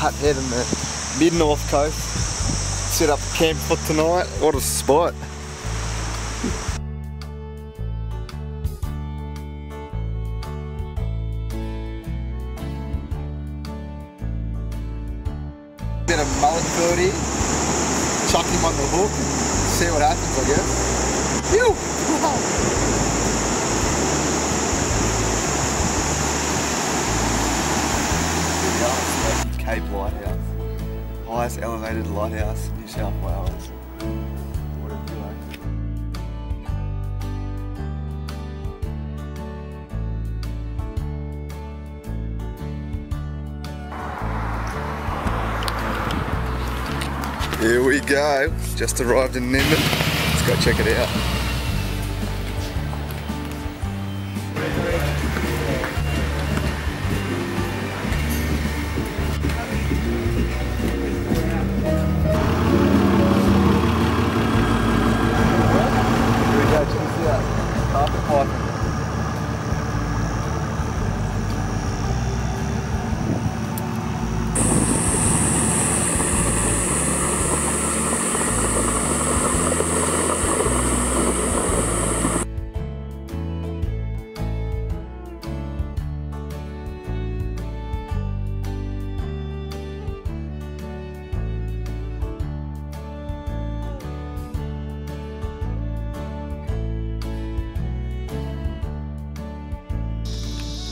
Hat Head in the mid north coast. Set up camp for tonight. What a spot! Bit of mullet birdie. Chuck him on the hook. See what happens, I guess. Phew! Lighthouse. Highest elevated lighthouse in New South Wales. Here we go. Just arrived in Nimbin. Let's go check it out. Carpet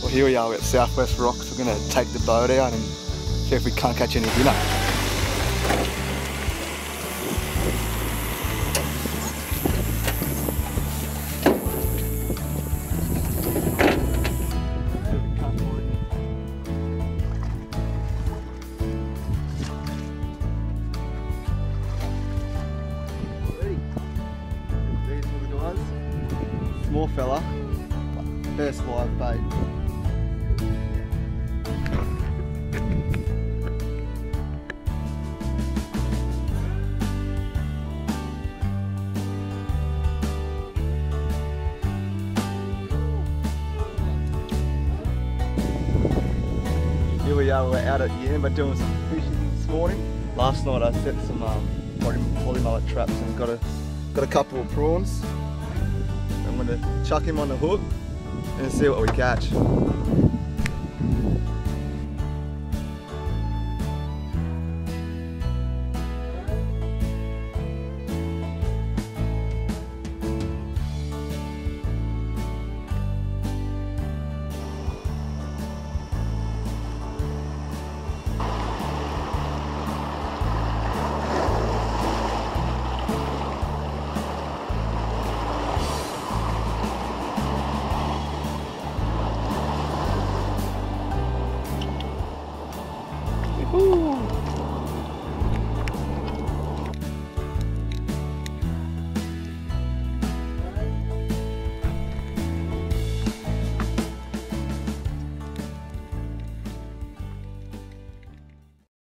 Well, here we are at Southwest Rocks. We're going to take the boat out and see if we can't catch any dinner. Small fella, First live bait. Here we are, we're out at Yamba doing some fishing this morning. Last night I set some um, poly, mullet traps and got a got a couple of prawns. I'm gonna chuck him on the hook and see what we catch.